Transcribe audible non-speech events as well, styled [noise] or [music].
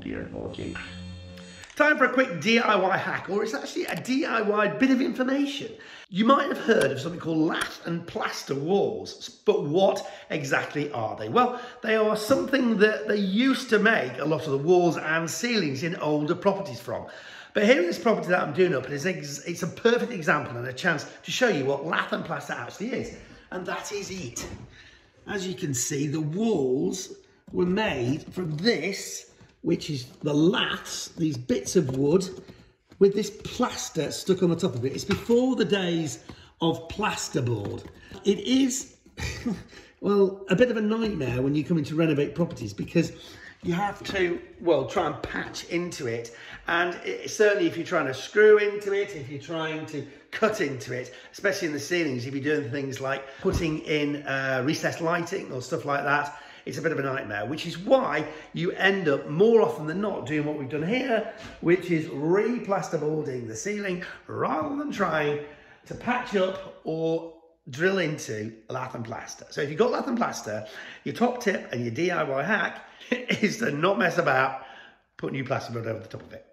Dear. Time for a quick DIY hack, or it's actually a DIY bit of information. You might have heard of something called lath and plaster walls, but what exactly are they? Well, they are something that they used to make a lot of the walls and ceilings in older properties from. But here in this property that I'm doing up, it's, it's a perfect example and a chance to show you what lath and plaster actually is. And that is it. As you can see, the walls were made from this which is the laths, these bits of wood with this plaster stuck on the top of it. It's before the days of plasterboard. It is, [laughs] well, a bit of a nightmare when you come in to renovate properties because you have to, well, try and patch into it. And it, certainly if you're trying to screw into it, if you're trying to cut into it, especially in the ceilings, if you're doing things like putting in uh, recessed lighting or stuff like that, it's a bit of a nightmare, which is why you end up more often than not doing what we've done here, which is re-plasterboarding the ceiling rather than trying to patch up or drill into lath and plaster. So if you've got lath and plaster, your top tip and your DIY hack [laughs] is to not mess about, put new plasterboard over the top of it.